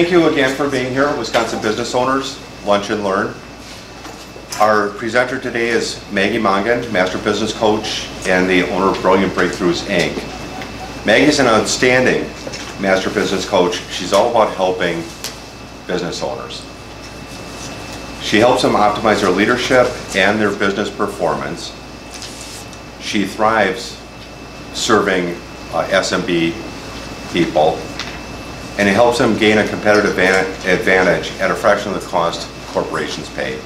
thank you again for being here, Wisconsin business owners, Lunch and Learn. Our presenter today is Maggie Mongan, Master Business Coach and the owner of Brilliant Breakthroughs, Inc. Maggie's an outstanding Master Business Coach. She's all about helping business owners. She helps them optimize their leadership and their business performance. She thrives serving uh, SMB people, and it helps them gain a competitive advantage at a fraction of the cost corporations pay.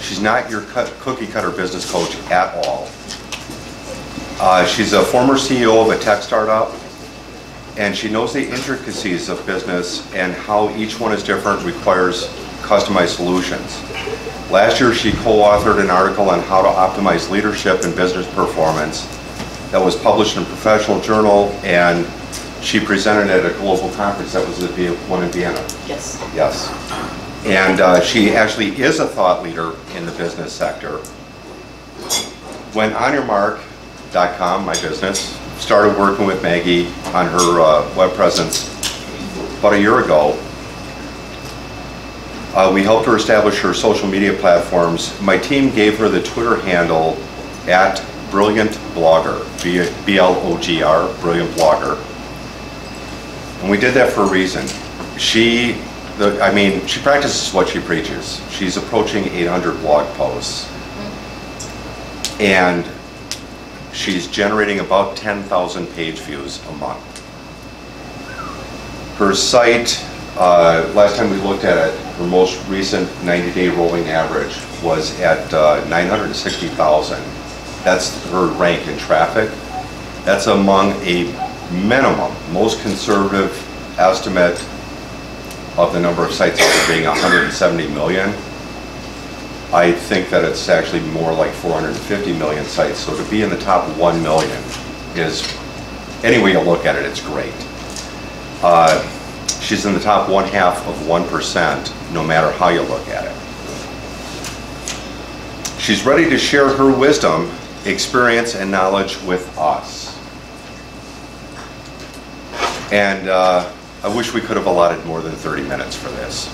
She's not your cookie cutter business coach at all. Uh, she's a former CEO of a tech startup, and she knows the intricacies of business and how each one is different requires customized solutions. Last year, she co-authored an article on how to optimize leadership and business performance that was published in a professional journal, and she presented at a global conference that was the one in Vienna. Yes. Yes. And uh, she actually is a thought leader in the business sector. When onyourmark.com, my business, started working with Maggie on her uh, web presence about a year ago, uh, we helped her establish her social media platforms. My team gave her the Twitter handle at Brilliant Blogger, B-L-O-G-R, Brilliant Blogger. And we did that for a reason. She, the, I mean, she practices what she preaches. She's approaching 800 blog posts. And she's generating about 10,000 page views a month. Her site, uh, last time we looked at it, her most recent 90-day rolling average was at uh, 960,000. That's her rank in traffic. That's among a minimum, most conservative estimate of the number of sites out being 170 million. I think that it's actually more like 450 million sites. So to be in the top 1 million is, any way you look at it, it's great. Uh, she's in the top one half of 1%, no matter how you look at it. She's ready to share her wisdom, experience, and knowledge with us. And uh, I wish we could have allotted more than 30 minutes for this.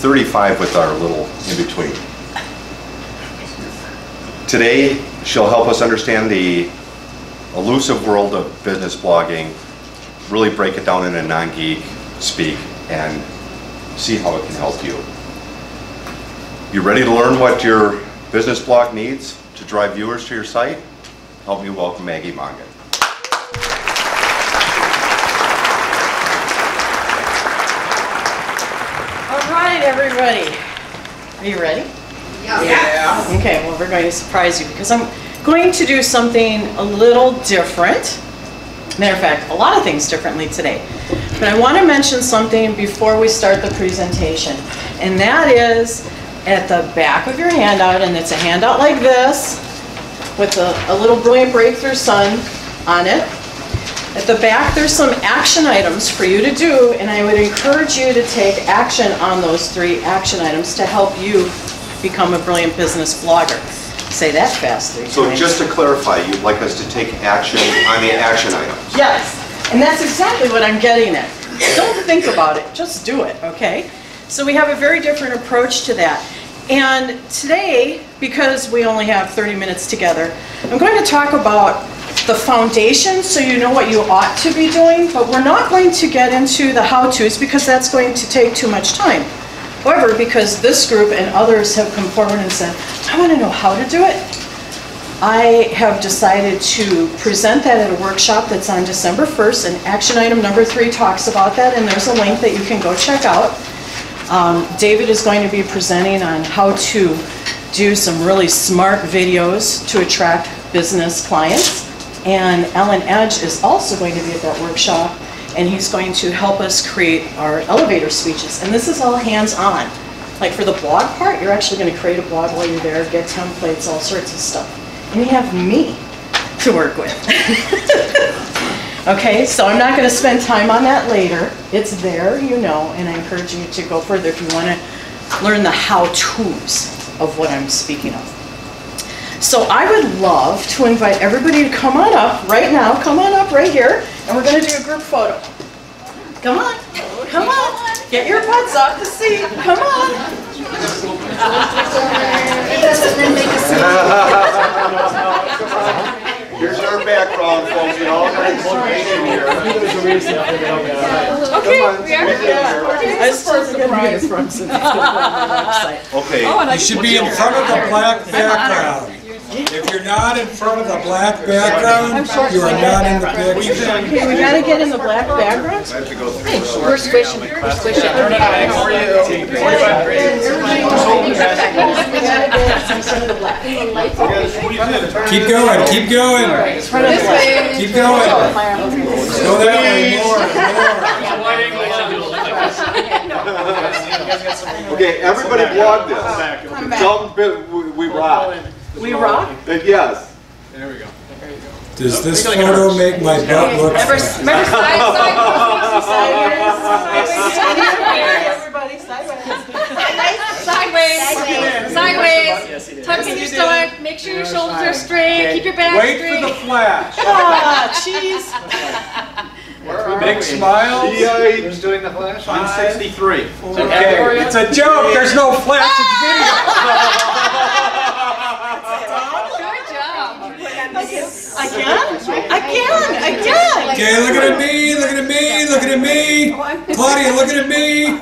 35 with our little in between. Today, she'll help us understand the elusive world of business blogging, really break it down in a non-geek speak, and see how it can help you. You ready to learn what your business blog needs to drive viewers to your site? Help me welcome Maggie Mongan. right, everybody. Are you ready? Yeah. yeah. Okay, well, we're going to surprise you because I'm going to do something a little different. Matter of fact, a lot of things differently today. But I want to mention something before we start the presentation. And that is at the back of your handout, and it's a handout like this with a, a little Brilliant Breakthrough Sun on it. At the back, there's some action items for you to do, and I would encourage you to take action on those three action items to help you become a brilliant business blogger. Say that fast three So just to clarify, you'd like us to take action on the action items? Yes, and that's exactly what I'm getting at. Don't think about it, just do it, okay? So we have a very different approach to that. And today, because we only have 30 minutes together, I'm going to talk about the foundation so you know what you ought to be doing, but we're not going to get into the how-tos because that's going to take too much time. However, because this group and others have come forward and said, I want to know how to do it, I have decided to present that at a workshop that's on December 1st, and action item number three talks about that, and there's a link that you can go check out. Um, David is going to be presenting on how to do some really smart videos to attract business clients. And Alan Edge is also going to be at that workshop, and he's going to help us create our elevator speeches. And this is all hands-on. Like for the blog part, you're actually going to create a blog while you're there, get templates, all sorts of stuff. And you have me to work with. okay, so I'm not going to spend time on that later. It's there, you know, and I encourage you to go further if you want to learn the how-tos of what I'm speaking of. So I would love to invite everybody to come on up right now. Come on up right here, and we're going to do a group photo. Come on. Come on. Get your butts off the seat. Come on. Here's our background, folks, you all got information here. Okay. we are here. I suppose we're gonna get from since it's on the website. Okay, You should be in front of the black background. If you're not in front of the black background, you are not in the picture. Okay, we gotta get in the black background. I have to go. We're squishing, we're squishing. We gotta get some sort of the black. Keep going, keep going, Front of the black. keep going. Go that way, more, more. Okay, everybody vlog this. Tell them we- we rock. Yes. There we rock. Uh, Yes. Does this photo make my butt look Remember, fat? remember side, side, Everybody sideways. sideways, sideways. Tuck in your stomach, make sure your shoulders are straight, keep your back Wait for the straight. flash. Ah, cheese. Big smiles. Who's doing the flash? One sixty-three. Okay, it's a joke, there's no flash, it's Good job. Again? Again? Again? Okay, look at me, look at me, look at me. Claudia, look at me.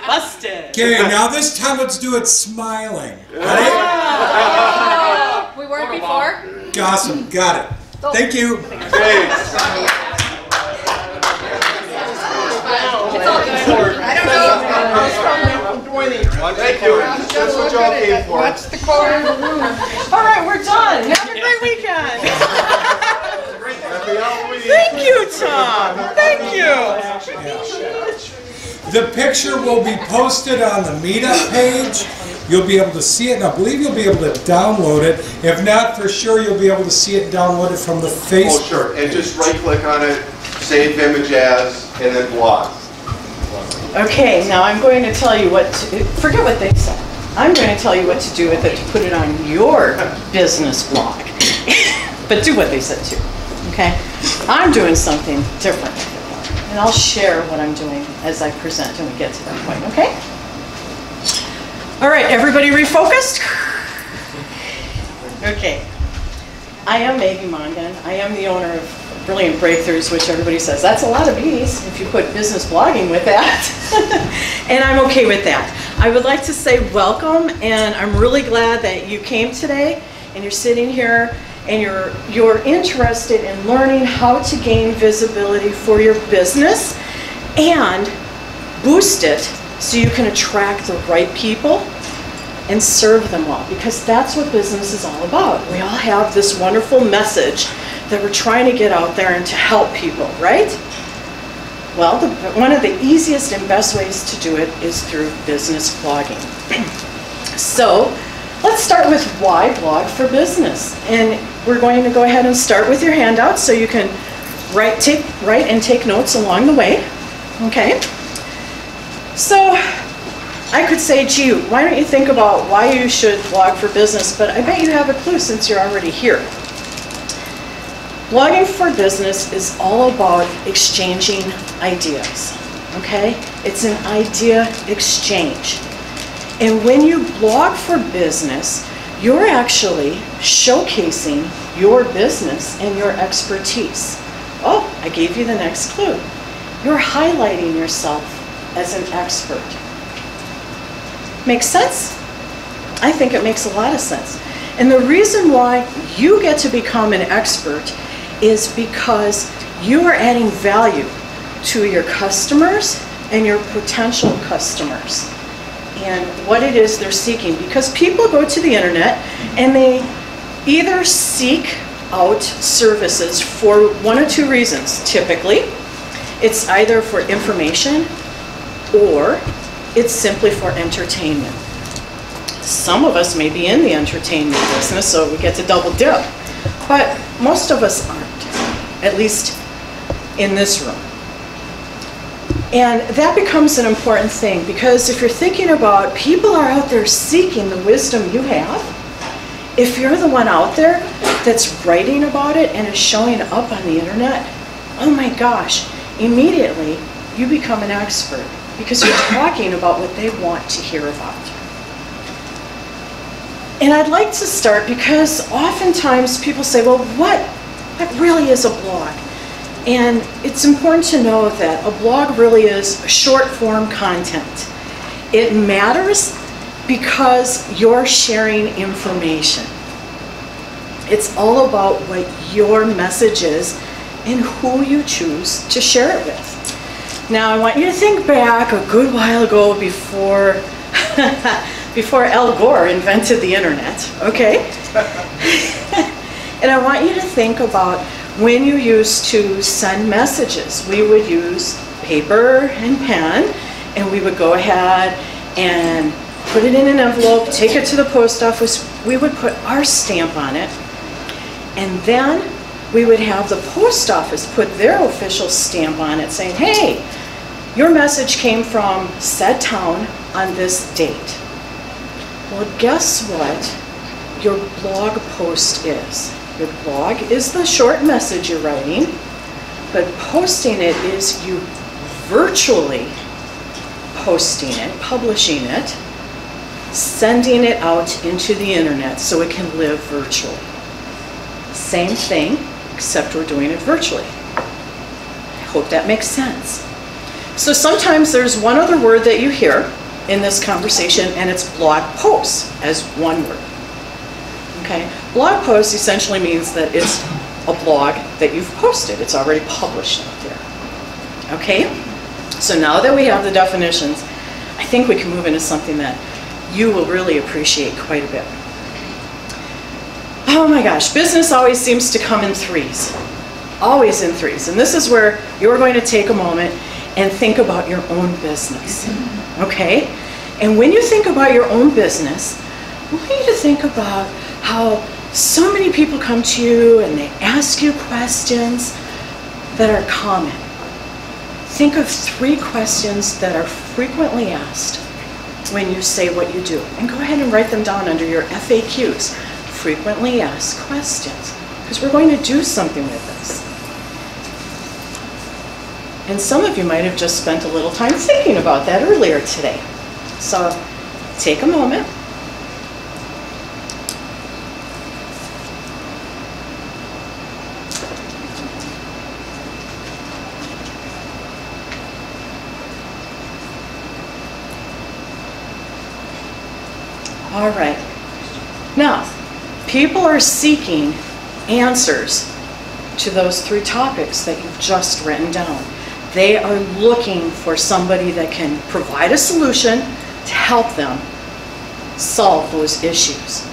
Busted. Okay, now this time let's do it smiling. Ready? We weren't before? Awesome, got it. Oh. Thank you. Thanks. It's all good. I don't know. Thank you. That's what y'all came for. Watch the camera. All right, we're done. Have a great weekend. Happy Halloween. Thank you, Tom. Thank you. The picture will be posted on the meetup page. You'll be able to see it, and I believe you'll be able to download it. If not, for sure, you'll be able to see it downloaded from the Facebook. Oh, Facebook. sure, and just right click on it, save image as, and then blog. Okay, now I'm going to tell you what, to, forget what they said. I'm going to tell you what to do with it to put it on your business blog. But do what they said too, okay? I'm doing something different. And I'll share what I'm doing as I present and we get to that point, okay? All right, everybody refocused? Okay. I am Maggie Mongan. I am the owner of Brilliant Breakthroughs, which everybody says, that's a lot of B's if you put business blogging with that. and I'm okay with that. I would like to say welcome, and I'm really glad that you came today and you're sitting here and you're, you're interested in learning how to gain visibility for your business and boost it so you can attract the right people and serve them well because that's what business is all about. We all have this wonderful message that we're trying to get out there and to help people, right? Well, the, one of the easiest and best ways to do it is through business blogging. so, let's start with why blog for business. And we're going to go ahead and start with your handout so you can write, take, write and take notes along the way. Okay? So, I could say, gee, why don't you think about why you should blog for business? But I bet you have a clue since you're already here. Blogging for business is all about exchanging ideas, okay? It's an idea exchange. And when you blog for business, you're actually showcasing your business and your expertise. Oh, I gave you the next clue. You're highlighting yourself as an expert. Makes sense? I think it makes a lot of sense. And the reason why you get to become an expert is because you are adding value to your customers and your potential customers and what it is they're seeking. Because people go to the internet and they either seek out services for one or two reasons. Typically, it's either for information or it's simply for entertainment. Some of us may be in the entertainment business, so we get to double dip. But most of us aren't, at least in this room. And that becomes an important thing because if you're thinking about people are out there seeking the wisdom you have, if you're the one out there that's writing about it and is showing up on the internet, oh my gosh, immediately you become an expert because you're talking about what they want to hear about. And I'd like to start because oftentimes people say, well, what, what really is a blog? And it's important to know that a blog really is short form content. It matters because you're sharing information. It's all about what your message is and who you choose to share it with. Now, I want you to think back a good while ago before, before Al Gore invented the internet, okay? and I want you to think about when you used to send messages. We would use paper and pen, and we would go ahead and put it in an envelope, take it to the post office. We would put our stamp on it, and then we would have the post office put their official stamp on it saying, hey, your message came from said town on this date. Well, guess what your blog post is? Your blog is the short message you're writing, but posting it is you virtually posting it, publishing it, sending it out into the internet so it can live virtually. Same thing, except we're doing it virtually. I hope that makes sense. So sometimes there's one other word that you hear in this conversation, and it's blog posts as one word. Okay? Blog post essentially means that it's a blog that you've posted. It's already published out there. Okay? So now that we have the definitions, I think we can move into something that you will really appreciate quite a bit. Oh my gosh, business always seems to come in threes. Always in threes. And this is where you're going to take a moment and think about your own business. Okay? And when you think about your own business, I want you to think about how so many people come to you and they ask you questions that are common. Think of three questions that are frequently asked when you say what you do. And go ahead and write them down under your FAQs frequently asked questions because we're going to do something with this. And some of you might have just spent a little time thinking about that earlier today. So take a moment. All right. Now, People are seeking answers to those three topics that you've just written down. They are looking for somebody that can provide a solution to help them solve those issues.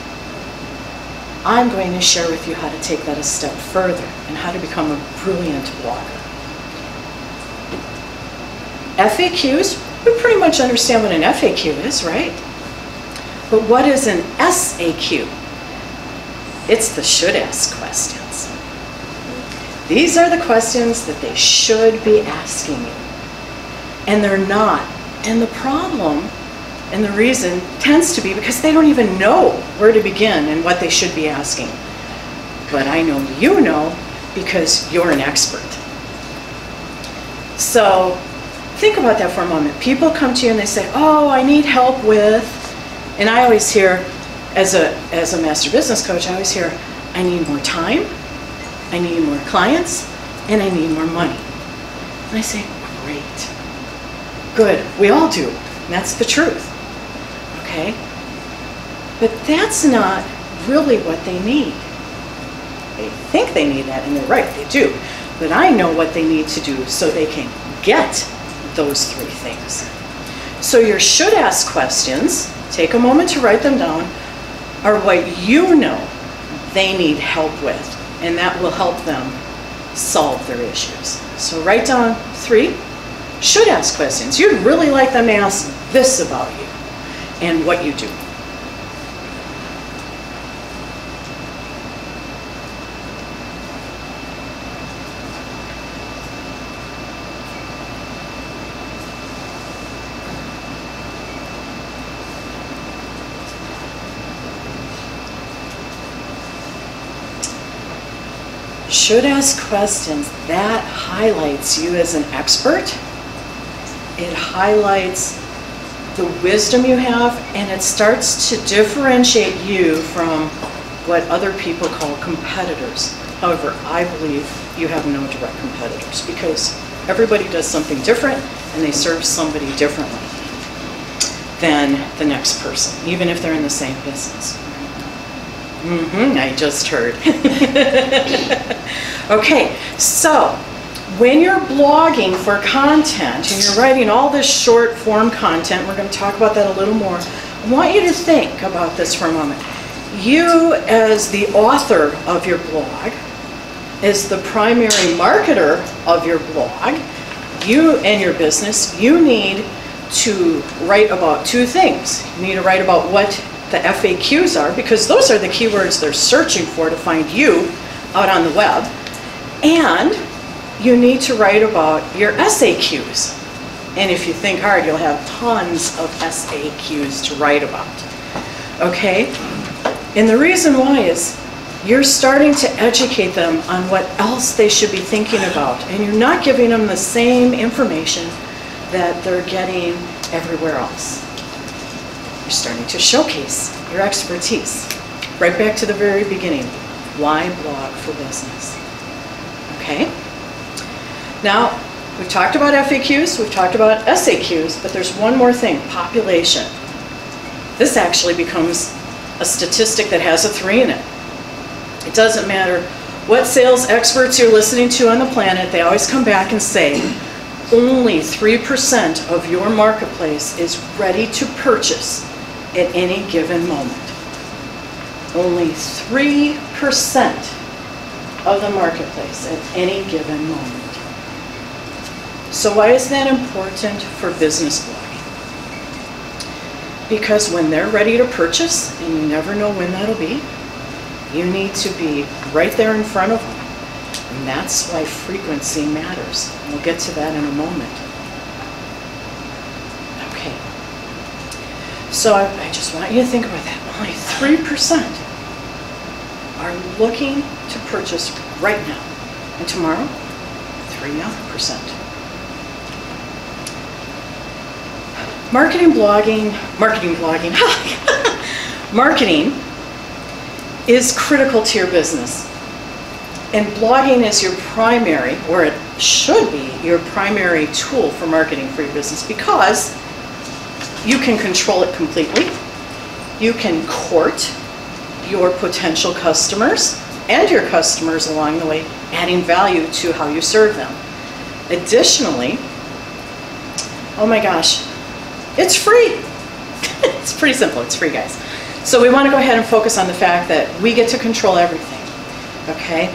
I'm going to share with you how to take that a step further and how to become a brilliant blogger. FAQs, we pretty much understand what an FAQ is, right? But what is an SAQ? It's the should ask questions. These are the questions that they should be asking you. And they're not. And the problem and the reason tends to be because they don't even know where to begin and what they should be asking. But I know you know because you're an expert. So think about that for a moment. People come to you and they say, oh, I need help with, and I always hear, as a, as a master business coach, I always hear, I need more time, I need more clients, and I need more money. And I say, great. Good, we all do. And that's the truth. Okay? But that's not really what they need. They think they need that, and they're right, they do. But I know what they need to do so they can get those three things. So your should ask questions, take a moment to write them down, are what you know they need help with, and that will help them solve their issues. So write down three should ask questions. You'd really like them to ask this about you and what you do. Should ask questions. That highlights you as an expert it highlights the wisdom you have, and it starts to differentiate you from what other people call competitors. However, I believe you have no direct competitors because everybody does something different and they serve somebody differently than the next person, even if they're in the same business. Mm-hmm, I just heard. Okay, so when you're blogging for content and you're writing all this short form content, we're going to talk about that a little more. I want you to think about this for a moment. You, as the author of your blog, as the primary marketer of your blog, you and your business, you need to write about two things. You need to write about what the FAQs are, because those are the keywords they're searching for to find you out on the web. And you need to write about your SAQs. And if you think hard, you'll have tons of SAQs to write about. Okay? And the reason why is you're starting to educate them on what else they should be thinking about. And you're not giving them the same information that they're getting everywhere else. You're starting to showcase your expertise. Right back to the very beginning. Why blog for business? Okay? Now, we've talked about FAQs, we've talked about SAQs, but there's one more thing, population. This actually becomes a statistic that has a three in it. It doesn't matter what sales experts you're listening to on the planet, they always come back and say, only 3% of your marketplace is ready to purchase at any given moment. Only 3% of the marketplace at any given moment. So why is that important for business blogging? Because when they're ready to purchase, and you never know when that'll be, you need to be right there in front of them. And that's why frequency matters. We'll get to that in a moment. Okay. So I, I just want you to think about that. Only 3% are looking to purchase right now. And tomorrow, 3 other percent. Marketing blogging, marketing blogging, marketing is critical to your business. And blogging is your primary, or it should be your primary tool for marketing for your business because you can control it completely. You can court your potential customers and your customers along the way, adding value to how you serve them. Additionally, oh my gosh, it's free. it's pretty simple, it's free guys. So we want to go ahead and focus on the fact that we get to control everything, okay?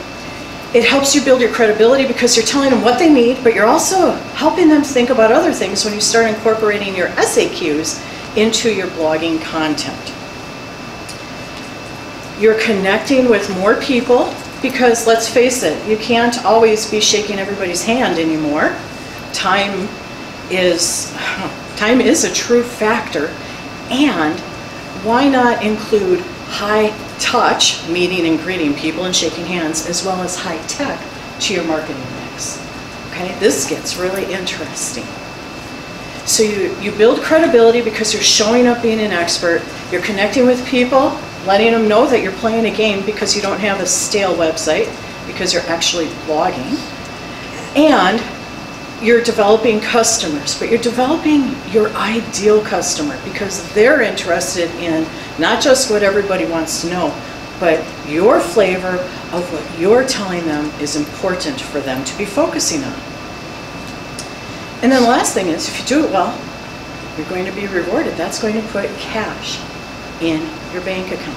It helps you build your credibility because you're telling them what they need, but you're also helping them think about other things when you start incorporating your SAQs into your blogging content. You're connecting with more people because let's face it, you can't always be shaking everybody's hand anymore. Time is time is a true factor and why not include high touch, meeting and greeting people and shaking hands, as well as high tech to your marketing mix? Okay, this gets really interesting. So you, you build credibility because you're showing up being an expert, you're connecting with people, letting them know that you're playing a game because you don't have a stale website, because you're actually blogging, and you're developing customers, but you're developing your ideal customer because they're interested in not just what everybody wants to know, but your flavor of what you're telling them is important for them to be focusing on. And then the last thing is, if you do it well, you're going to be rewarded. That's going to put cash in your bank account.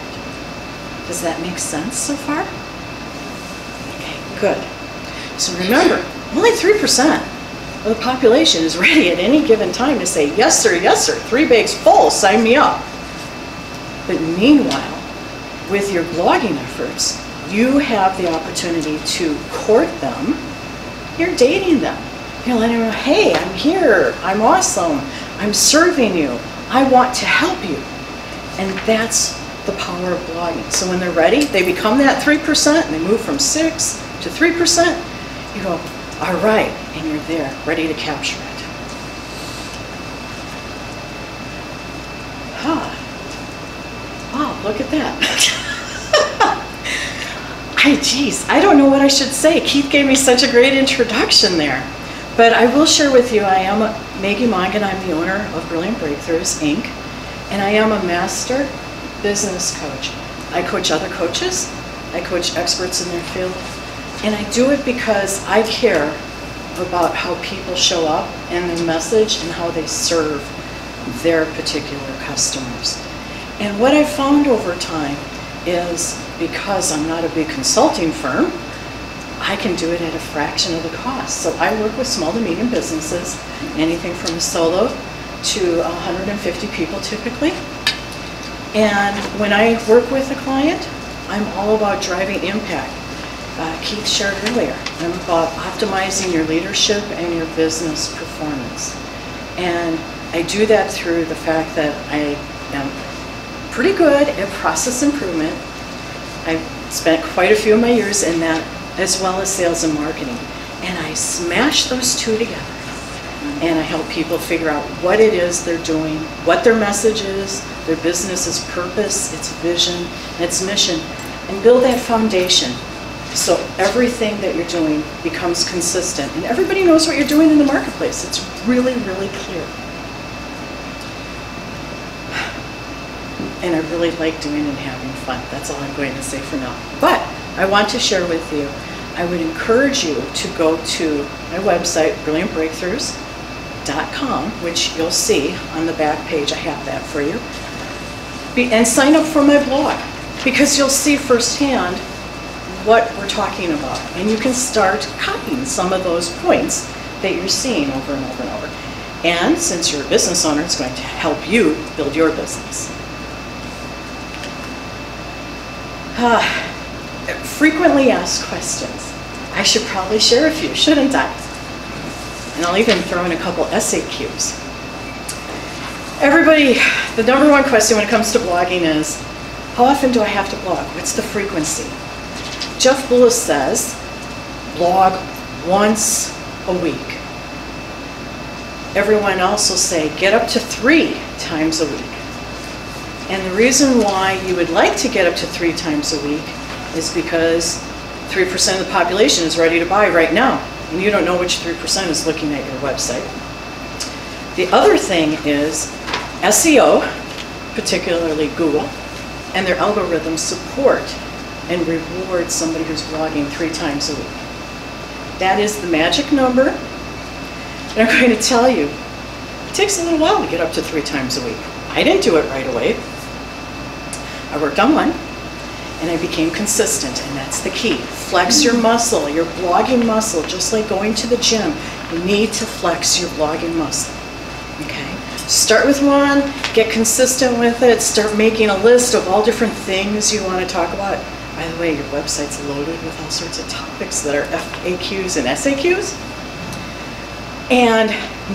Does that make sense so far? Okay, good. So remember, only 3% of the population is ready at any given time to say, yes sir, yes sir, three bags full, sign me up. But meanwhile, with your blogging efforts, you have the opportunity to court them. You're dating them. You're letting them know, hey, I'm here. I'm awesome. I'm serving you. I want to help you. And that's the power of blogging. So when they're ready, they become that 3% and they move from 6 to 3%. You go, all right, and you're there, ready to capture it. Huh look at that. I, geez, I don't know what I should say. Keith gave me such a great introduction there. But I will share with you, I am Maggie Mongan. I'm the owner of Brilliant Breakthroughs, Inc. And I am a master business coach. I coach other coaches. I coach experts in their field. And I do it because I care about how people show up and their message and how they serve their particular customers. And what I've found over time is because I'm not a big consulting firm, I can do it at a fraction of the cost. So I work with small to medium businesses, anything from a solo to 150 people typically. And when I work with a client, I'm all about driving impact. Uh, Keith shared earlier, I'm about optimizing your leadership and your business performance. And I do that through the fact that I am pretty good at process improvement. I've spent quite a few of my years in that, as well as sales and marketing. And I smash those two together. And I help people figure out what it is they're doing, what their message is, their business's purpose, its vision, its mission, and build that foundation so everything that you're doing becomes consistent and everybody knows what you're doing in the marketplace. It's really, really clear. And I really like doing and having fun. That's all I'm going to say for now. But I want to share with you, I would encourage you to go to my website, brilliantbreakthroughs.com, which you'll see on the back page. I have that for you. Be, and sign up for my blog because you'll see firsthand what we're talking about. And you can start copying some of those points that you're seeing over and over and over. And since you're a business owner, it's going to help you build your business. Uh, frequently asked questions. I should probably share a few, shouldn't I? And I'll even throw in a couple essay SAQs. Everybody, the number one question when it comes to blogging is, how often do I have to blog? What's the frequency? Jeff Bullas says, blog once a week. Everyone else will say, get up to three times a week. And the reason why you would like to get up to three times a week is because 3% of the population is ready to buy right now, and you don't know which 3% is looking at your website. The other thing is SEO, particularly Google, and their algorithms support and reward somebody who's blogging three times a week. That is the magic number. And I'm going to tell you, it takes a little while to get up to three times a week. I didn't do it right away. I worked on one, and I became consistent, and that's the key. Flex your muscle, your blogging muscle, just like going to the gym. You need to flex your blogging muscle, okay? Start with one, get consistent with it, start making a list of all different things you want to talk about. By the way, your website's loaded with all sorts of topics that are FAQs and SAQs. And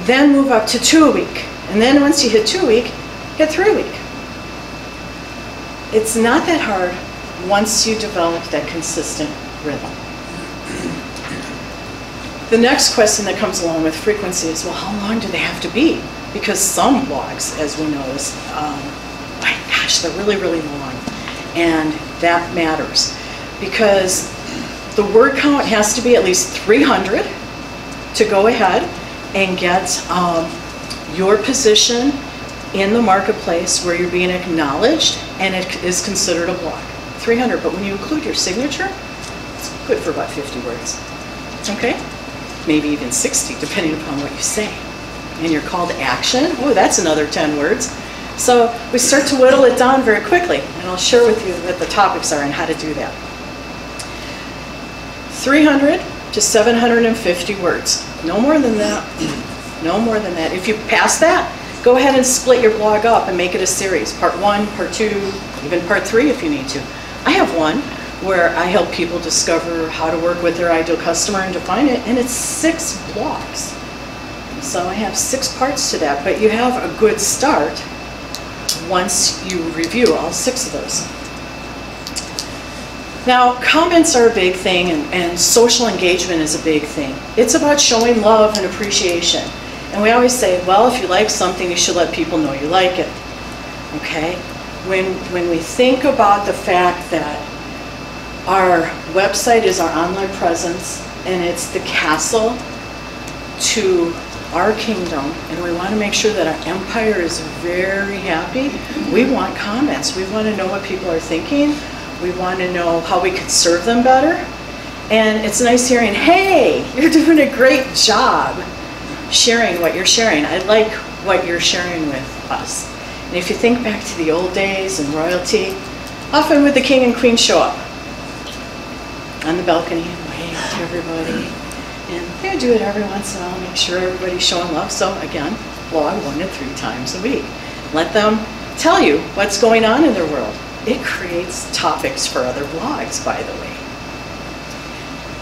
then move up to two a week. And then once you hit two a week, hit three a week. It's not that hard once you develop that consistent rhythm. The next question that comes along with frequency is, well, how long do they have to be? Because some blogs, as we know, um, my gosh, they're really, really long. And that matters because the word count has to be at least 300 to go ahead and get um, your position in the marketplace where you're being acknowledged and it is considered a blog. 300, but when you include your signature, it's good for about 50 words. Okay? Maybe even 60, depending upon what you say. And your call to action, oh, that's another 10 words. So we start to whittle it down very quickly, and I'll share with you what the topics are and how to do that. 300 to 750 words. No more than that. No more than that. If you pass that, go ahead and split your blog up and make it a series. Part one, part two, even part three if you need to. I have one where I help people discover how to work with their ideal customer and define it, and it's six blogs. So I have six parts to that, but you have a good start once you review all six of those. Now, comments are a big thing, and, and, social engagement is a big thing. It's about showing love and appreciation. And we always say, well, if you like something, you should let people know you like it. Okay? when, when we think about the fact that our website is our online presence and it's the castle to our kingdom and we want to make sure that our empire is very happy, we want comments. We want to know what people are thinking. We want to know how we could serve them better. And it's nice hearing, hey, you're doing a great job sharing what you're sharing. I like what you're sharing with us. And if you think back to the old days and royalty, often would the king and queen show up on the balcony and wave to everybody. And they would do it every once in a while, make sure everybody's showing love. So again, blog one to three times a week. Let them tell you what's going on in their world. It creates topics for other blogs, by the way.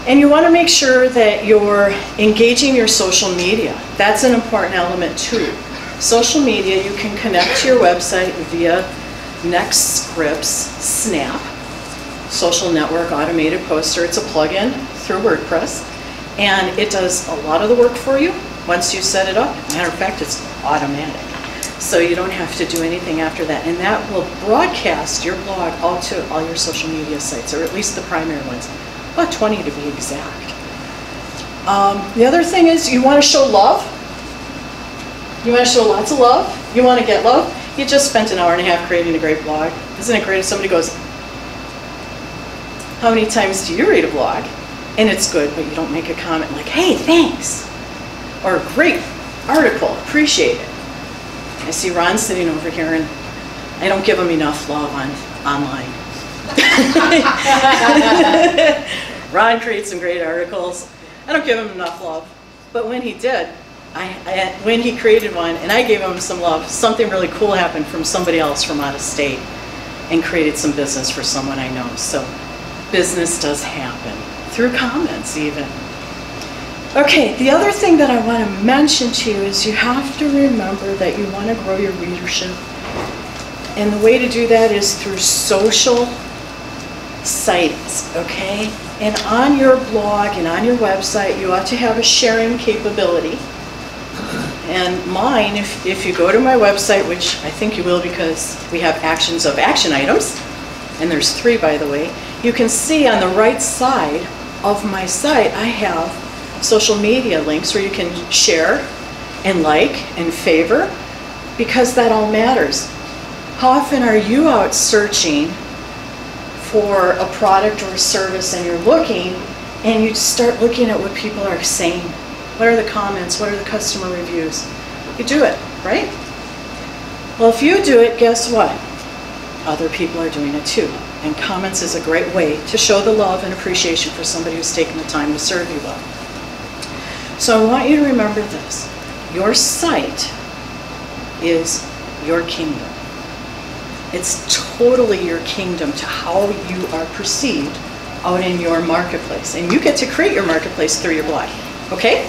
And you want to make sure that you're engaging your social media. That's an important element too. Social media, you can connect to your website via NextScripts Snap, social network automated poster. It's a plugin through WordPress, and it does a lot of the work for you once you set it up. Matter of fact, it's automatic. So you don't have to do anything after that. And that will broadcast your blog all to all your social media sites, or at least the primary ones, about 20 to be exact. Um, the other thing is you want to show love. You want to show lots of love. You want to get love. You just spent an hour and a half creating a great blog. Isn't it great if somebody goes, how many times do you read a blog? And it's good, but you don't make a comment like, hey, thanks. Or great article, appreciate it. I see Ron sitting over here and I don't give him enough love on online. Ron creates some great articles. I don't give him enough love. But when he did, I, I, when he created one and I gave him some love, something really cool happened from somebody else from out of state and created some business for someone I know. So business does happen through comments even. Okay, the other thing that I want to mention to you is you have to remember that you want to grow your readership. And the way to do that is through social sites, okay? And on your blog and on your website, you ought to have a sharing capability. And mine, if, if you go to my website, which I think you will because we have actions of action items, and there's three by the way, you can see on the right side of my site, I have social media links where you can share and like and favor because that all matters. How often are you out searching for a product or a service and you're looking and you start looking at what people are saying? What are the comments? What are the customer reviews? You do it, right? Well, if you do it, guess what? Other people are doing it too. And comments is a great way to show the love and appreciation for somebody who's taken the time to serve you well. So I want you to remember this. Your site is your kingdom. It's totally your kingdom to how you are perceived out in your marketplace. And you get to create your marketplace through your blog. Okay?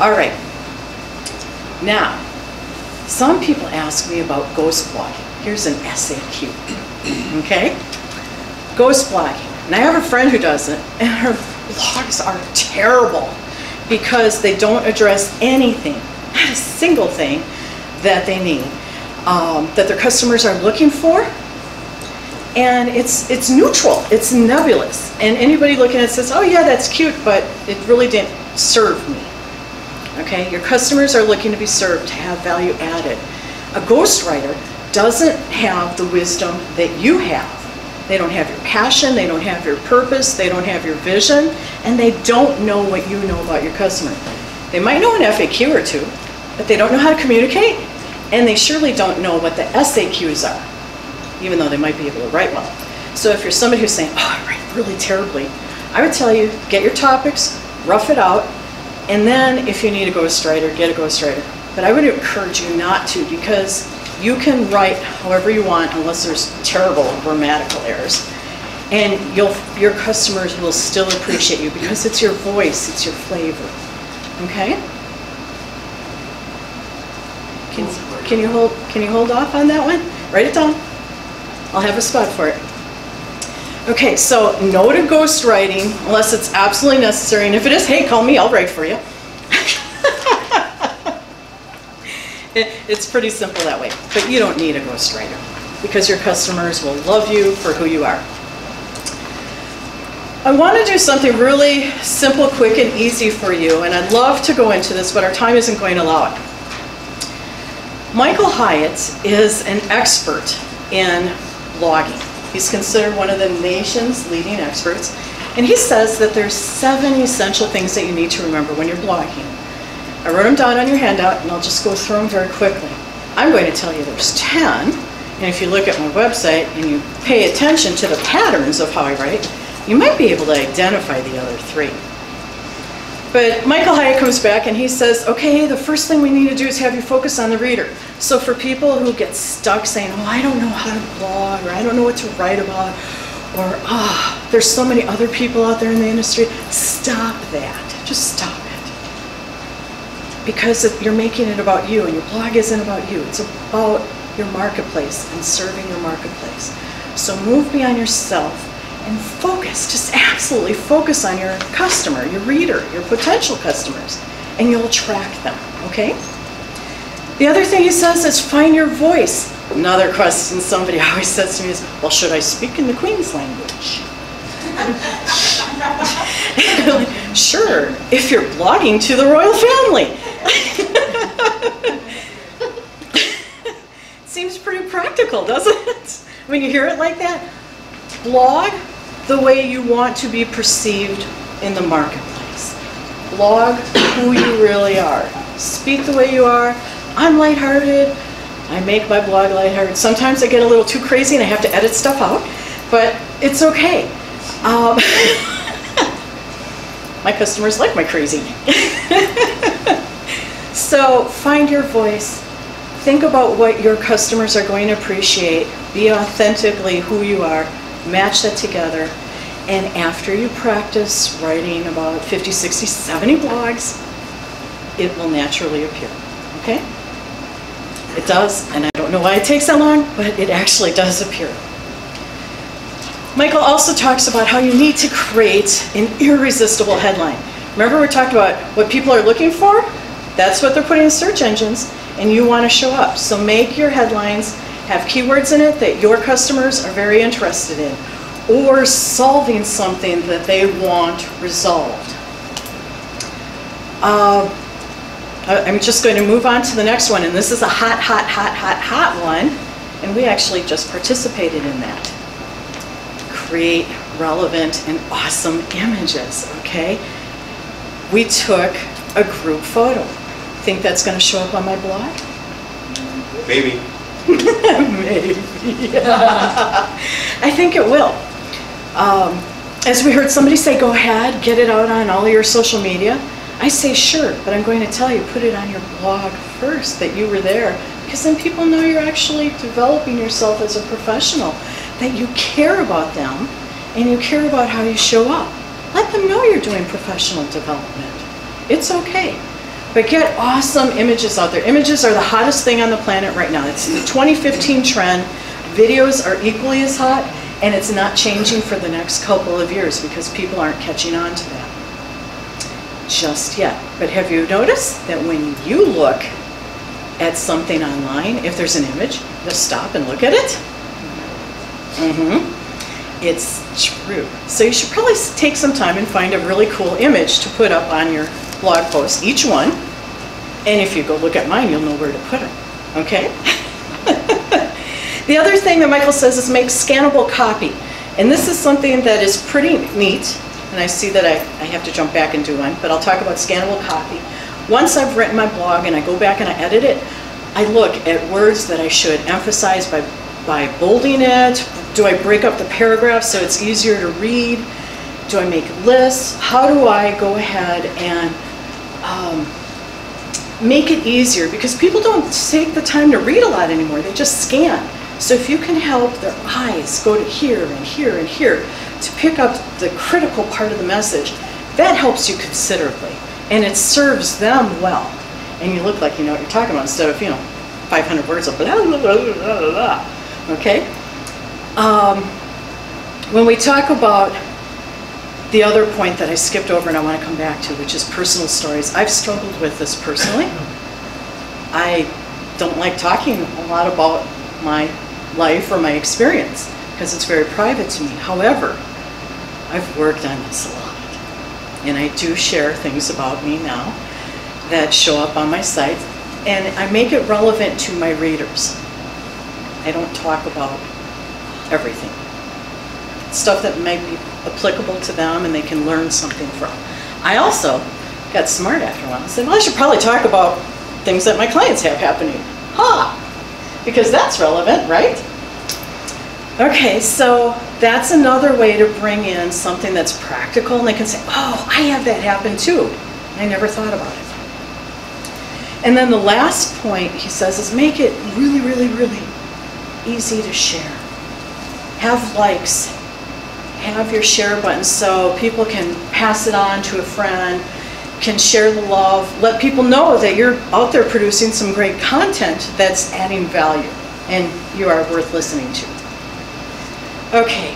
All right. Now, some people ask me about ghost blogging. Here's an FAQ. Okay? Ghost blogging. And I have a friend who does it, and her blogs are terrible because they don't address anything, not a single thing that they need, um, that their customers are looking for. And it's, it's neutral, it's nebulous. And anybody looking at it says, oh yeah, that's cute, but it really didn't serve me. Okay, your customers are looking to be served, to have value added. A ghostwriter doesn't have the wisdom that you have. They don't have your passion, they don't have your purpose, they don't have your vision, and they don't know what you know about your customer. They might know an FAQ or two, but they don't know how to communicate, and they surely don't know what the SAQs are, even though they might be able to write well. So if you're somebody who's saying, oh, I write really terribly, I would tell you, get your topics, rough it out, and then if you need a ghostwriter, get a ghostwriter. But I would encourage you not to because you can write however you want unless there's terrible grammatical errors. And your customers will still appreciate you because it's your voice, it's your flavor. Okay? Can you hold can you hold off on that one? Write it down. I'll have a spot for it. Okay, so no to ghostwriting unless it's absolutely necessary. And if it is, hey, call me, I'll write for you. it, it's pretty simple that way. But you don't need a ghostwriter. because your customers will love you for who you are. I want to do something really simple, quick, and easy for you, and I'd love to go into this, but our time isn't going to allow it. Michael Hyatt is an expert in blogging. He's considered one of the nation's leading experts, and he says that there's seven essential things that you need to remember when you're blogging. I wrote them down on your handout, and I'll just go through them very quickly. I'm going to tell you there's 10, and if you look at my website and you pay attention to the patterns of how I write, you might be able to identify the other three. But Michael Hyatt comes back and he says, okay, the first thing we need to do is have you focus on the reader. So for people who get stuck saying, oh, I don't know how to blog, or I don't know what to write about, or ah, oh, there's so many other people out there in the industry, stop that. Just stop it. Because if you're making it about you, and your blog isn't about you. It's about your marketplace and serving your marketplace. So move beyond yourself and focus, just absolutely focus on your customer, your reader, your potential customers, and you'll attract them, okay? The other thing he says is find your voice. Another question somebody always says to me is, well, should I speak in the Queen's language? sure, if you're blogging to the royal family. Seems pretty practical, doesn't it? When you hear it like that, blog the way you want to be perceived in the marketplace. Blog who you really are. Speak the way you are. I'm lighthearted. I make my blog lighthearted. Sometimes I get a little too crazy and I have to edit stuff out, but it's okay. Um, my customers like my crazy. so find your voice. Think about what your customers are going to appreciate. Be authentically who you are match that together, and after you practice writing about 50, 60, 70 blogs, it will naturally appear, okay? It does, and I don't know why it takes that long, but it actually does appear. Michael also talks about how you need to create an irresistible headline. Remember we talked about what people are looking for? That's what they're putting in search engines, and you want to show up. So make your headlines have keywords in it that your customers are very interested in, or solving something that they want resolved. Uh, I'm just going to move on to the next one, and this is a hot, hot, hot, hot, hot one, and we actually just participated in that. Create relevant and awesome images, okay? We took a group photo. Think that's going to show up on my blog? Maybe. Maybe. I think it will. Um, as we heard somebody say, go ahead, get it out on all your social media. I say sure, but I'm going to tell you, put it on your blog first that you were there, because then people know you're actually developing yourself as a professional, that you care about them, and you care about how you show up. Let them know you're doing professional development. It's okay. But get awesome images out there. Images are the hottest thing on the planet right now. It's the 2015 trend. Videos are equally as hot, and it's not changing for the next couple of years because people aren't catching on to that just yet. But have you noticed that when you look at something online, if there's an image, just stop and look at it? Mm-hmm. It's true. So you should probably take some time and find a really cool image to put up on your blog post, each one. And if you go look at mine, you'll know where to put it. Okay? the other thing that Michael says is make scannable copy. And this is something that is pretty neat. And I see that I, I have to jump back and do one, but I'll talk about scannable copy. Once I've written my blog and I go back and I edit it, I look at words that I should emphasize by, by bolding it. Do I break up the paragraphs so it's easier to read? Do I make lists? How do I go ahead and um, make it easier? Because people don't take the time to read a lot anymore. They just scan. So if you can help their eyes go to here and here and here to pick up the critical part of the message, that helps you considerably. And it serves them well. And you look like you know what you're talking about instead of, you know, 500 words of blah, blah, blah, blah, blah, blah. Okay? Um, when we talk about the other point that I skipped over and I want to come back to, which is personal stories, I've struggled with this personally. I don't like talking a lot about my life or my experience because it's very private to me. However, I've worked on this a lot. And I do share things about me now that show up on my site. And I make it relevant to my readers. I don't talk about everything. Stuff that might be applicable to them and they can learn something from. I also got smart after a while and said, well, I should probably talk about things that my clients have happening. Ha! Because that's relevant, right? Okay, so that's another way to bring in something that's practical and they can say, oh, I have that happen too. I never thought about it. And then the last point he says is make it really, really, really easy to share. Have likes, have your share button so people can pass it on to a friend, can share the love, let people know that you're out there producing some great content that's adding value and you are worth listening to. Okay.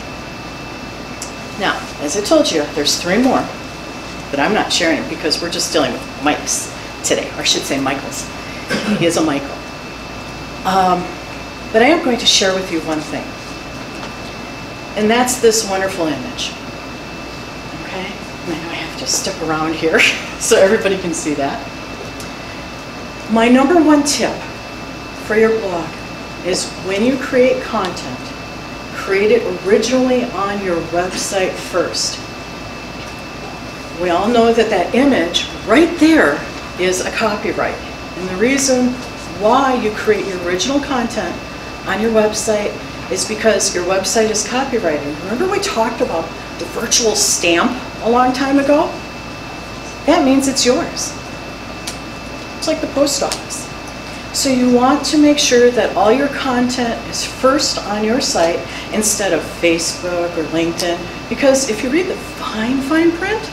Now, as I told you, there's three more, but I'm not sharing it because we're just dealing with Mike's today, or I should say Michael's. He is a Michael. Um, but I am going to share with you one thing, and that's this wonderful image. Okay? Know I have to step around here so everybody can see that. My number one tip for your blog is when you create content, create it originally on your website first. We all know that that image right there is a copyright. And the reason why you create your original content on your website is because your website is copyrighted. Remember we talked about the virtual stamp a long time ago? That means it's yours. It's like the post office. So you want to make sure that all your content is first on your site instead of Facebook or LinkedIn. Because if you read the fine, fine print,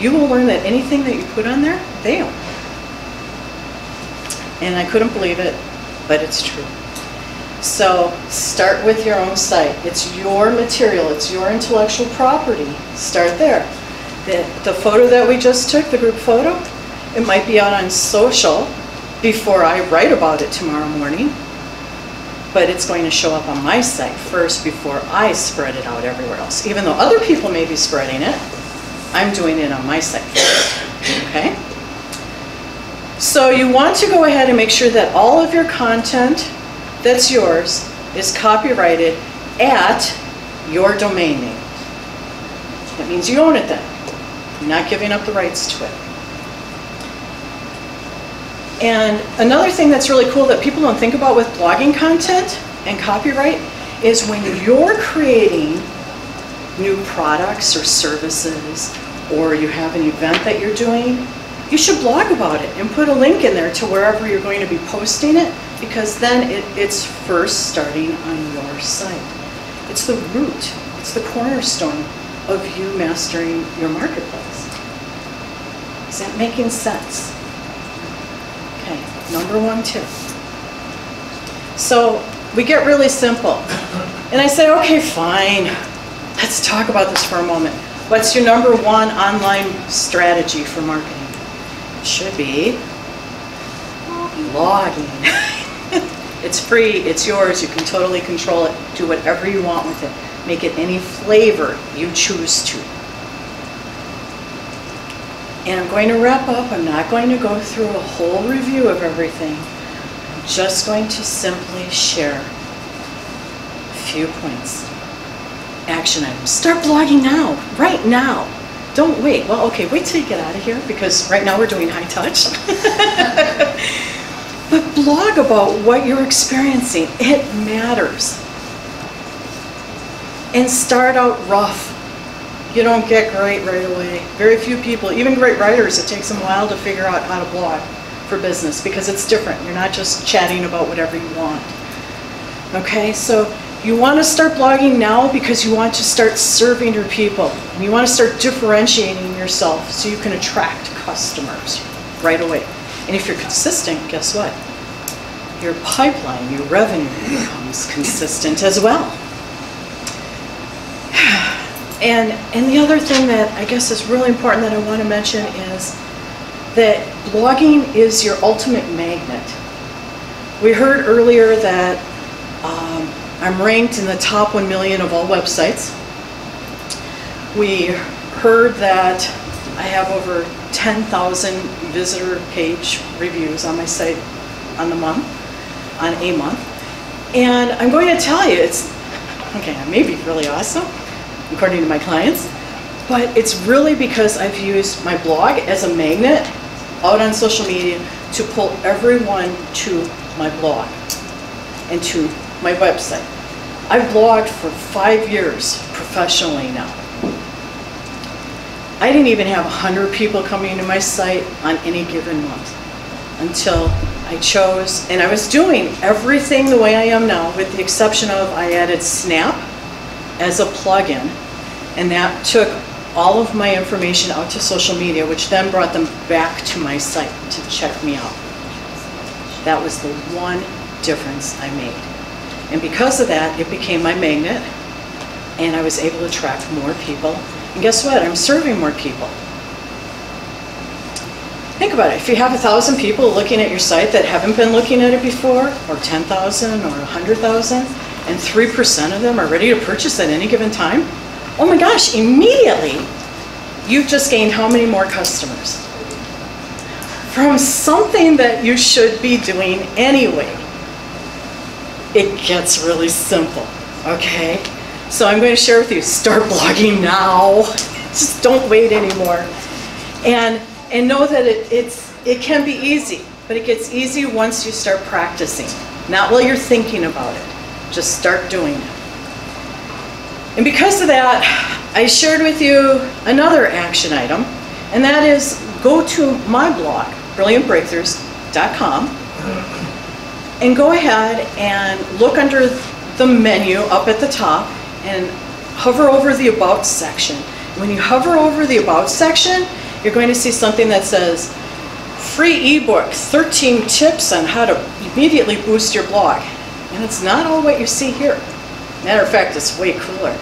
you will learn that anything that you put on there, they own. And I couldn't believe it, but it's true. So start with your own site. It's your material, it's your intellectual property. Start there. The, the photo that we just took, the group photo, it might be out on social before I write about it tomorrow morning, but it's going to show up on my site first before I spread it out everywhere else. Even though other people may be spreading it, I'm doing it on my site first, okay? So you want to go ahead and make sure that all of your content that's yours is copyrighted at your domain name. That means you own it then. You're not giving up the rights to it. And another thing that's really cool that people don't think about with blogging content and copyright is when you're creating new products or services or you have an event that you're doing, you should blog about it and put a link in there to wherever you're going to be posting it because then it, it's first starting on your site. It's the root, it's the cornerstone of you mastering your marketplace. Is that making sense? Okay, number one tip. So we get really simple. And I say, okay, fine. Let's talk about this for a moment. What's your number one online strategy for marketing? It should be blogging. it's free, it's yours, you can totally control it. Do whatever you want with it. Make it any flavor you choose to. And I'm going to wrap up. I'm not going to go through a whole review of everything. I'm just going to simply share a few points. Action items. Start blogging now, right now. Don't wait. Well, okay, wait till you get out of here because right now we're doing high touch. but blog about what you're experiencing. It matters. And start out rough you don't get great right away. Very few people, even great writers, it takes them a while to figure out how to blog for business because it's different. You're not just chatting about whatever you want. Okay, so you want to start blogging now because you want to start serving your people. And you want to start differentiating yourself so you can attract customers right away. And if you're consistent, guess what? Your pipeline, your revenue becomes consistent as well. And, and the other thing that I guess is really important that I want to mention is that blogging is your ultimate magnet. We heard earlier that Um, I'm ranked in the top 1 million of all websites. We heard that I have over 10,000 visitor page reviews on my site on the month, on a month. And I'm going to tell you, it's, okay, I may be really awesome, according to my clients, but it's really because I've used my blog as a magnet out on social media to pull everyone to my blog and to my website. I've blogged for five years professionally now. I didn't even have 100 people coming to my site on any given month until I chose, and I was doing everything the way I am now, with the exception of I added Snap as a plugin, and that took all of my information out to social media, which then brought them back to my site to check me out. That was the one difference I made. And because of that, it became my magnet, and I was able to attract more people. Guess what? I'm serving more people. Think about it. If you have a thousand people looking at your site that haven't been looking at it before, or 10,000 or 100,000, and 3% of them are ready to purchase at any given time, oh my gosh, immediately you've just gained how many more customers? From something that you should be doing anyway. It gets really simple, okay? So I'm going to share with you, start blogging now. Just don't wait anymore. And and know that it, it's it can be easy, but it gets easy once you start practicing. Not while you're thinking about it. Just start doing it. And because of that, I shared with you another action item, and that is go to my blog, brilliantbreakthroughs.com, and go ahead and look under the menu up at the top and hover over the About section. When you hover over the About section, you're going to see something that says free ebook 13 tips on how to immediately boost your blog. And it's not all what you see here. Matter of fact, it's way cooler.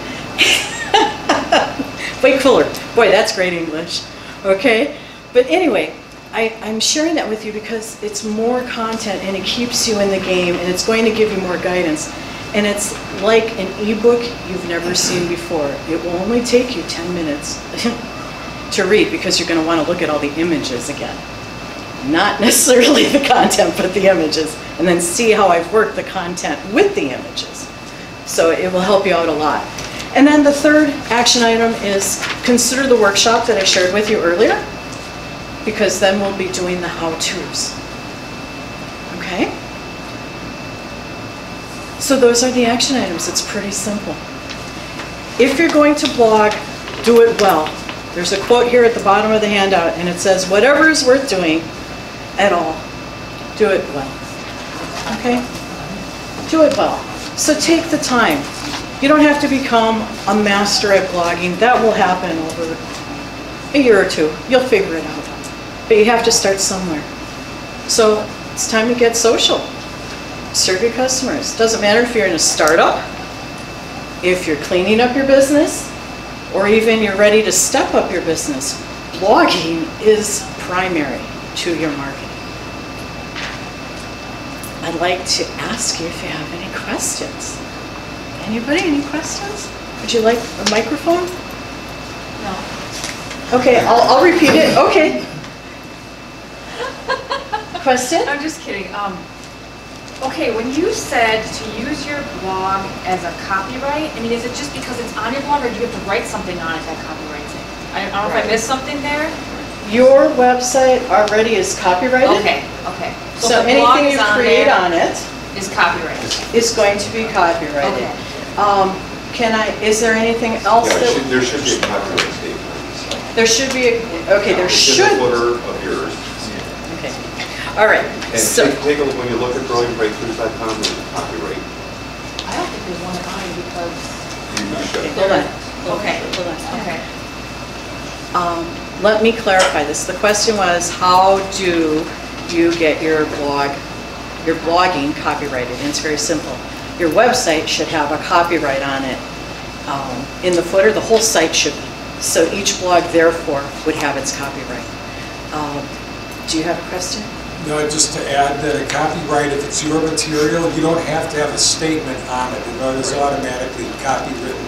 way cooler. Boy, that's great English. Okay? But anyway, I, I'm sharing that with you because it's more content and it keeps you in the game and it's going to give you more guidance. And it's like an ebook you've never seen before. It will only take you 10 minutes to read because you're going to want to look at all the images again. Not necessarily the content, but the images, and then see how I've worked the content with the images. So it will help you out a lot. And then the third action item is consider the workshop that I shared with you earlier, because then we'll be doing the how-tos. Okay? So those are the action items. It's pretty simple. If you're going to blog, do it well. There's a quote here at the bottom of the handout, and it says, whatever is worth doing at all, do it well. Okay? Do it well. So take the time. You don't have to become a master at blogging. That will happen over a year or two. You'll figure it out. But you have to start somewhere. So it's time to get social. Serve your customers. Doesn't matter if you're in a startup, if you're cleaning up your business, or even you're ready to step up your business. Blogging is primary to your marketing. I'd like to ask you if you have any questions. Anybody, any questions? Would you like a microphone? No. Okay, I'll, I'll repeat it. Okay. Question? I'm just kidding. Um, okay, when you said to use your blog as a copyright, I mean, is it just because it's on your blog, or do you have to write something on it that copyrights it? I I don't know if I missed something there. Your website already is copyrighted. Okay, okay. So if the blog anything is you create on it Is copyrighted. is going to be copyrighted. Okay. Um, Can I, is there anything else Yeah, it should- that, there should be a copyright statement on there should be, a okay, there It's in should, the footer of yours. Okay. All right, And so, take, take a look, when you look at brilliantbreakthroughs.com, there's a copyright. I don't think there's one of mine because. You okay, hold on. Okay. Hold on. Okay. Um, Let me clarify this. The question was, how do you get your blog, your blogging copyrighted? And it's very simple. Your website should have a copyright on it. Um, In the footer, the whole site should be. So each blog therefore would have its copyright. Um, Do you have a question? No, just to add that a copyright, if it's your material, you don't have to have a statement on it. It is automatically copywritten.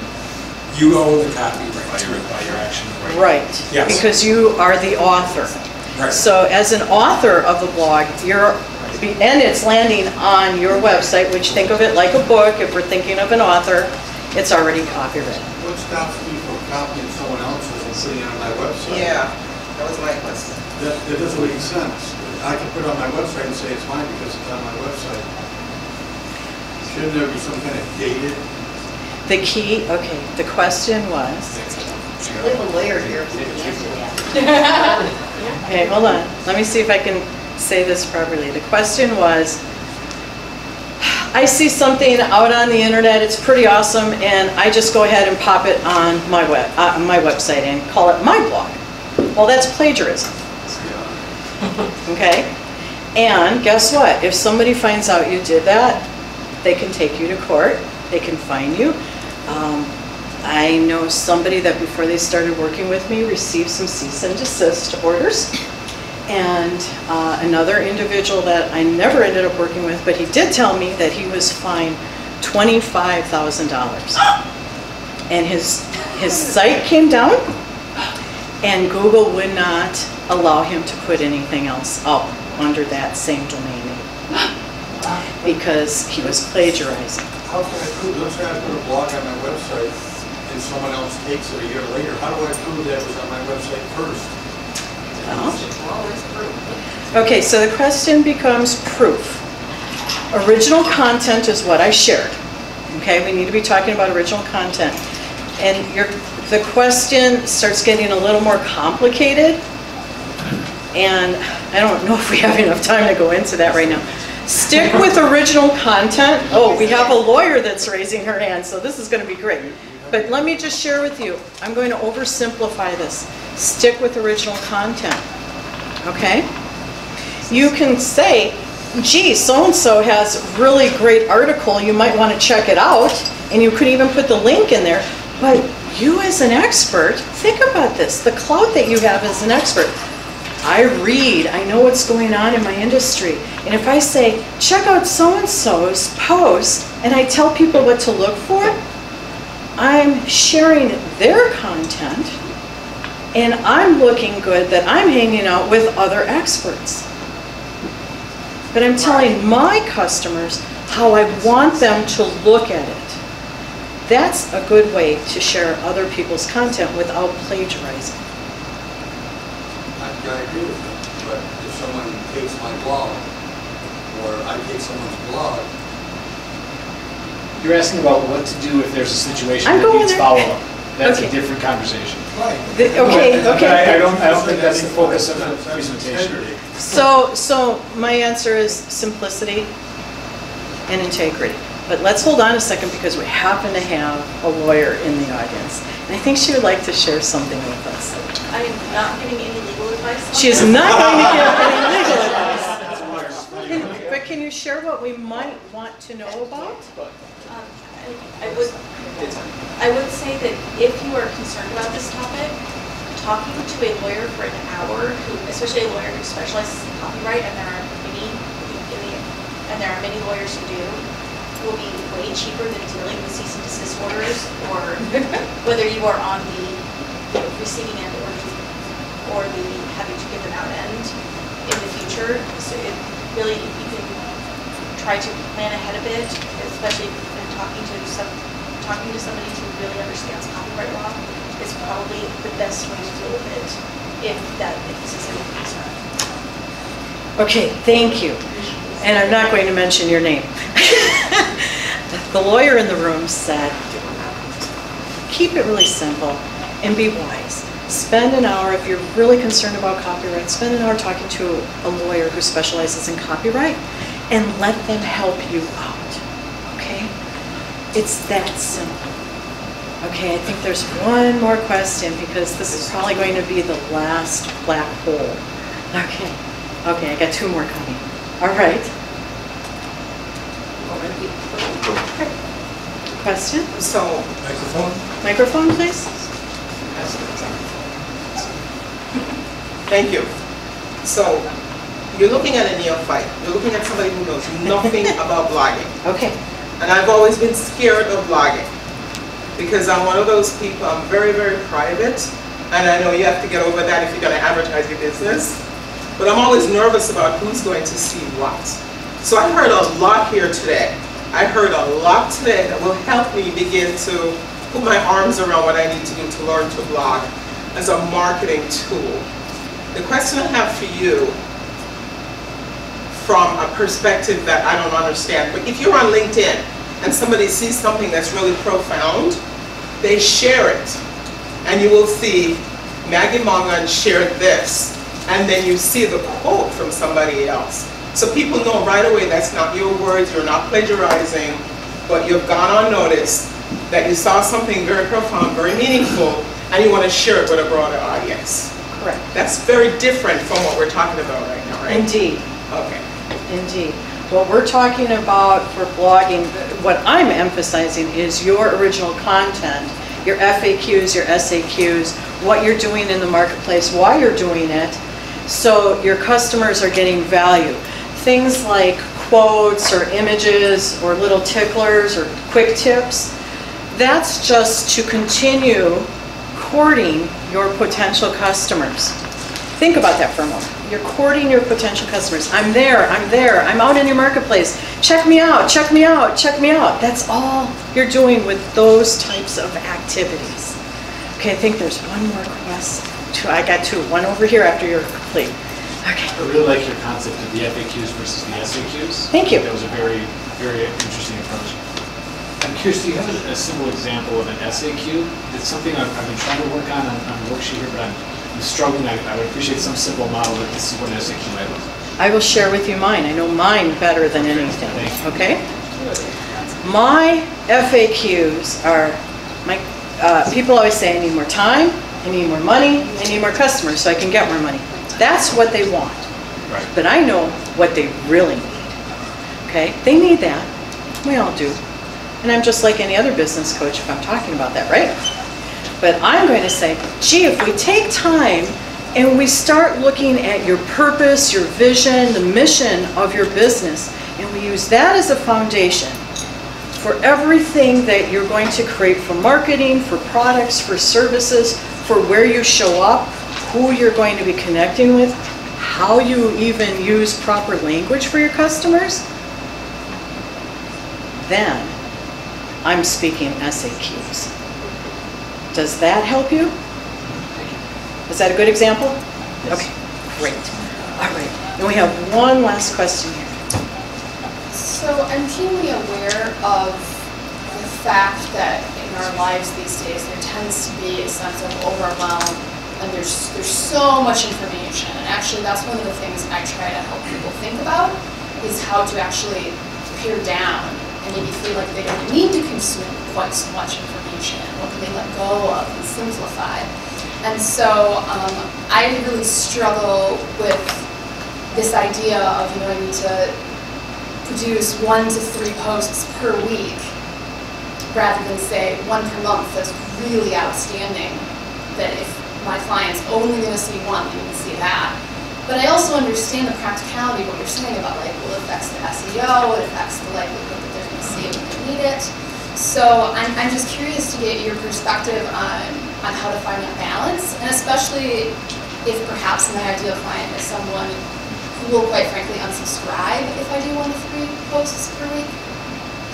You own the copyright By to your, it. by your action, right? Right. Yes. Because you are the author. Right. So as an author of the blog, you're, and it's landing on your website, which think of it like a book, if we're thinking of an author, it's already copyrighted. What stops me from copying someone else's and putting it on my website? Yeah, that was my question. That, that doesn't make sense. I can put it on my website and say it's mine because it's on my website. Shouldn't there be some kind of dated? The key, okay, the question was, We have a lawyer here who can answer that. okay, hold on, let me see if I can say this properly. The question was, I see something out on the internet, it's pretty awesome, and I just go ahead and pop it on my web, uh, on my website and call it my blog. Well, that's plagiarism. Okay? And guess what? If somebody finds out you did that, they can take you to court, they can fine you. Um, I know somebody that before they started working with me received some cease and desist orders. And uh, another individual that I never ended up working with, but he did tell me that he was fined $25,000. And his, his site came down, and Google would not allow him to put anything else up under that same domain name because he was plagiarizing. How can I prove, let's say I put a blog on my website and someone else takes it a year later, how do I prove that it was on my website first? Proof. Okay, so the question becomes proof. Original content is what I shared. Okay, we need to be talking about original content. And your, the question starts getting a little more complicated. And I don't know if we have enough time to go into that right now. Stick with original content. Oh, we have a lawyer that's raising her hand, so this is going to be great. But let me just share with you, I'm going to oversimplify this. Stick with original content. Okay? You can say, gee, so-and-so has really great article, you might want to check it out, and you could even put the link in there. But you as an expert, think about this, the clout that you have as an expert. I read, I know what's going on in my industry. And if I say, check out so-and-so's post, and I tell people what to look for, I'm sharing their content, and I'm looking good that I'm hanging out with other experts. But I'm telling my customers how I want them to look at it. That's a good way to share other people's content without plagiarizing. I, I agree with you, but if someone takes my blog, or I take someone's blog, You're asking about what to do if there's a situation I'm that going needs follow-up. That's a different conversation. right. The- Okay, But I- I okay. don't, I don't think that's the focus of the presentation. So, so my answer is simplicity and integrity. But let's hold on a second because we happen to have a lawyer in the audience. And I think she would like to share something with us. I am not giving any legal advice. She is not going to give any legal advice. Can- But can you share what we might want to know about? Um, I I would, I would say that if you are concerned about this topic, talking to a lawyer for an hour, who, especially a lawyer who specializes in copyright, and there are many, and there are many lawyers who do, will be way cheaper than dealing with cease and desist orders, or whether you are on the receiving end or the, or the having to give them out end in the future. So it really, you can try to plan ahead a bit, especially in talking to some, talking to somebody who really understands copyright law is probably the best way to deal with it, if that, if this is a concern. Okay, thank you. And I'm not going to mention your name. The lawyer in the room said, keep it really simple and be wise. Spend an hour, if you're really concerned about copyright, spend an hour talking to a lawyer who specializes in copyright and let them help you out, okay? It's that simple. Okay, I think there's one more question because this is probably going to be the last black hole. Okay, okay, I got two more coming. All right. Question? So, Microphone? Microphone, please? thank you. So, you're looking at a neophyte. You're looking at somebody who knows nothing about blogging. Okay, And I've always been scared of blogging because I'm one of those people, I'm very, very private. And I know you have to get over that if you're going to advertise your business. But I'm always nervous about who's going to see what. So I heard a lot here today. I heard a lot today that will help me begin to put my arms around what I need to do to learn to blog as a marketing tool. The question I have for you from a perspective that I don't understand. But if you're on LinkedIn and somebody sees something that's really profound, they share it. And you will see Maggie Mongan shared this. And then you see the quote from somebody else. So people know right away that's not your words, you're not plagiarizing, but you've gone on notice that you saw something very profound, very meaningful, and you want to share it with a broader audience. correct. That's very different from what we're talking about right now, right? Indeed. Okay. Indeed. What we're talking about for blogging, what I'm emphasizing is your original content, your FAQs, your SAQs, what you're doing in the marketplace, why you're doing it, so your customers are getting value. Things like quotes or images or little ticklers or quick tips, that's just to continue courting your potential customers. Think about that for a moment. You're courting your potential customers. I'm there, I'm there, I'm out in your marketplace. Check me out, check me out, check me out. That's all you're doing with those types of activities. Okay, I think there's one more question. Two, I got two, one over here after you're complete. Okay, I really like your concept of the FAQs versus the SAQs. Thank you. That was a very, very interesting approach. I'm curious, do you have a, a simple example of an SAQ? It's something I've, I've been trying to work on on, on a worksheet here, but I'm, I'm struggling. I, I would appreciate some simple model that this is what an SAQ might look like. I will share with you mine. I know mine better than anything, Thank you. okay? My FAQs are, my, uh, people always say, I need more time, I need more money, I need more customers so I can get more money. That's what they want. Right. But I know what they really need, okay? They need that, we all do. And I'm just like any other business coach if I'm talking about that, right? But I'm going to say, gee, if we take time and we start looking at your purpose, your vision, the mission of your business, and we use that as a foundation for everything that you're going to create for marketing, for products, for services, for where you show up, who you're going to be connecting with, how you even use proper language for your customers, then I'm speaking SAQs. Does that help you? Is that a good example? Yes. Okay, great. All right, and we have one last question here. So I'm keenly aware of the fact that in our lives these days, there tends to be a sense of overwhelm and there's, there's so much information. And actually, that's one of the things I try to help people think about is how to actually pare down and maybe feel like they don't need to consume quite so much information. What can they let go of and simplify? And so um, I really struggle with this idea of, you know, I need to produce one to three posts per week rather than say one per month that's really outstanding that if my client's only going to see one, they can see that. But I also understand the practicality of what you're saying about like, well, it affects the SEO, it affects the likelihood that they're going to see it when they need it. So I'm, I'm just curious to get your perspective on, on how to find that balance, and especially if perhaps my ideal client is someone who will quite frankly unsubscribe if I do one to three posts per week.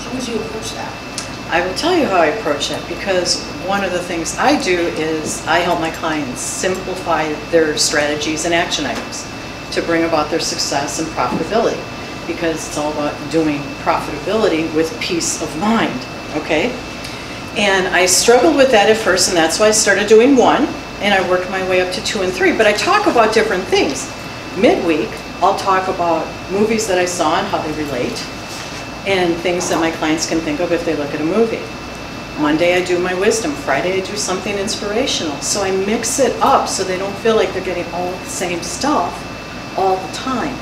How would you approach that? I will tell you how I approach that because one of the things I do is I help my clients simplify their strategies and action items to bring about their success and profitability because it's all about doing profitability with peace of mind, okay? And I struggled with that at first and that's why I started doing one and I worked my way up to two and three. But I talk about different things. Midweek, I'll talk about movies that I saw and how they relate and things that my clients can think of if they look at a movie. Monday I do my wisdom, Friday I do something inspirational. So I mix it up so they don't feel like they're getting all the same stuff all the time.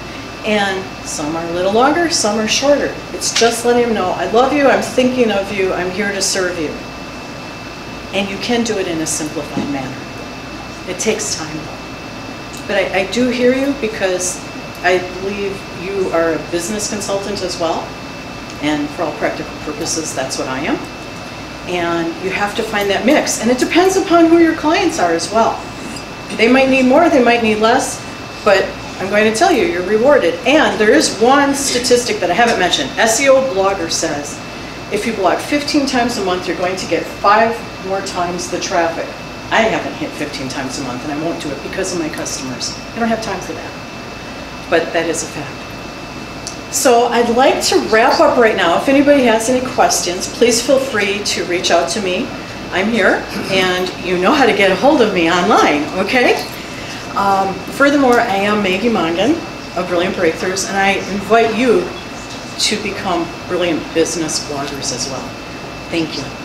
And some are a little longer, some are shorter. It's just letting them know, I love you, I'm thinking of you, I'm here to serve you. And you can do it in a simplified manner. It takes time though. But I, I do hear you because I believe you are a business consultant as well, and for all practical purposes, that's what I am. And you have to find that mix, and it depends upon who your clients are as well. They might need more, they might need less, but I'm going to tell you, you're rewarded. And there is one statistic that I haven't mentioned. SEO Blogger says, if you blog 15 times a month, you're going to get five more times the traffic. I haven't hit 15 times a month, and I won't do it because of my customers. I don't have time for that. But that is a fact. So I'd like to wrap up right now. If anybody has any questions, please feel free to reach out to me. I'm here, and you know how to get a hold of me online, okay? Um, Furthermore, I am Maggie Mongan of Brilliant Breakthroughs, and I invite you to become brilliant business bloggers as well. Thank you.